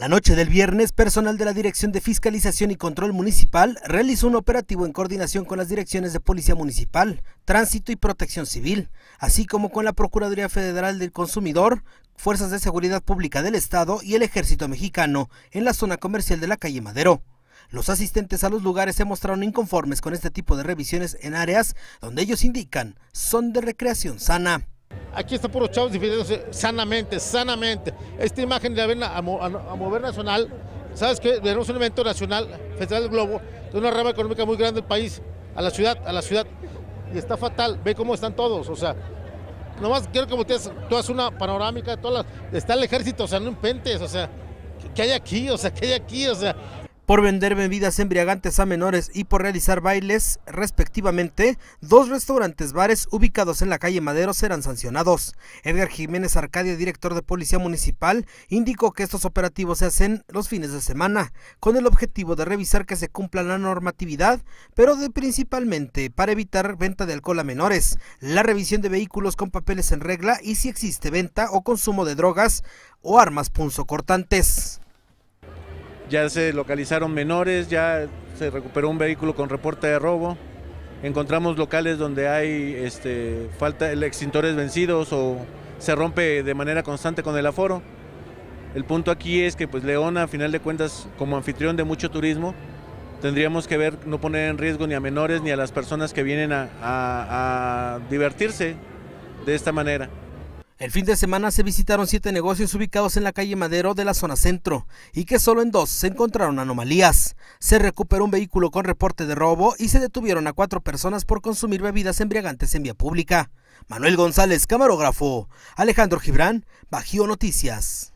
La noche del viernes, personal de la Dirección de Fiscalización y Control Municipal realizó un operativo en coordinación con las direcciones de Policía Municipal, Tránsito y Protección Civil, así como con la Procuraduría Federal del Consumidor, Fuerzas de Seguridad Pública del Estado y el Ejército Mexicano en la zona comercial de la calle Madero. Los asistentes a los lugares se mostraron inconformes con este tipo de revisiones en áreas donde ellos indican son de recreación sana. Aquí está puro chavos dividiéndose sanamente, sanamente. Esta imagen de la a, mover nacional, ¿sabes qué? Tenemos un evento nacional, Festival del Globo, de una rama económica muy grande del país, a la ciudad, a la ciudad. Y está fatal, ve cómo están todos, o sea, nomás quiero que voltees, tú haces una panorámica todas las, está el ejército, o sea, no impentes, o sea, ¿qué hay aquí? O sea, ¿qué hay aquí? O sea, por vender bebidas embriagantes a menores y por realizar bailes, respectivamente, dos restaurantes bares ubicados en la calle Madero serán sancionados. Edgar Jiménez Arcadia, director de Policía Municipal, indicó que estos operativos se hacen los fines de semana, con el objetivo de revisar que se cumpla la normatividad, pero principalmente para evitar venta de alcohol a menores, la revisión de vehículos con papeles en regla y si existe venta o consumo de drogas o armas punzocortantes ya se localizaron menores, ya se recuperó un vehículo con reporte de robo. Encontramos locales donde hay este, falta extintores vencidos o se rompe de manera constante con el aforo. El punto aquí es que pues León, a final de cuentas, como anfitrión de mucho turismo, tendríamos que ver, no poner en riesgo ni a menores ni a las personas que vienen a divertirse de esta manera. El fin de semana se visitaron siete negocios ubicados en la calle Madero de la zona centro y que solo en dos se encontraron anomalías. Se recuperó un vehículo con reporte de robo y se detuvieron a cuatro personas por consumir bebidas embriagantes en vía pública. Manuel González, camarógrafo. Alejandro Gibrán, Bajío Noticias.